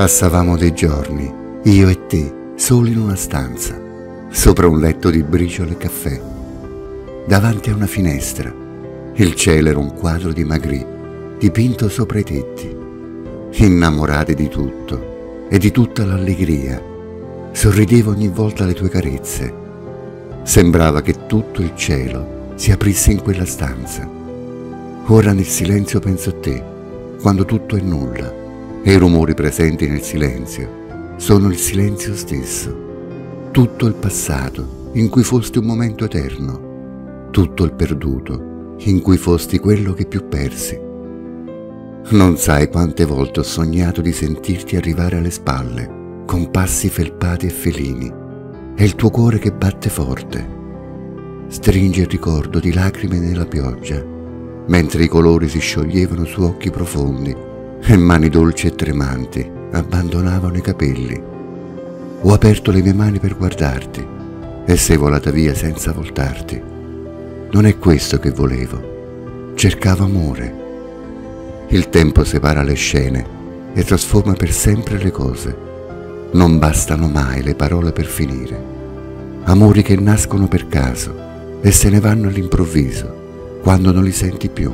Passavamo dei giorni, io e te, soli in una stanza, sopra un letto di briciole e caffè. Davanti a una finestra, il cielo era un quadro di Magritte dipinto sopra i tetti. Innamorati di tutto e di tutta l'allegria, sorridevo ogni volta alle tue carezze. Sembrava che tutto il cielo si aprisse in quella stanza. Ora nel silenzio penso a te, quando tutto è nulla e i rumori presenti nel silenzio sono il silenzio stesso. Tutto il passato in cui fosti un momento eterno, tutto il perduto in cui fosti quello che più persi. Non sai quante volte ho sognato di sentirti arrivare alle spalle con passi felpati e felini e il tuo cuore che batte forte. Stringe il ricordo di lacrime nella pioggia, mentre i colori si scioglievano su occhi profondi e mani dolci e tremanti abbandonavano i capelli. Ho aperto le mie mani per guardarti e sei volata via senza voltarti. Non è questo che volevo. Cercavo amore. Il tempo separa le scene e trasforma per sempre le cose non bastano mai le parole per finire. Amori che nascono per caso e se ne vanno all'improvviso, quando non li senti più.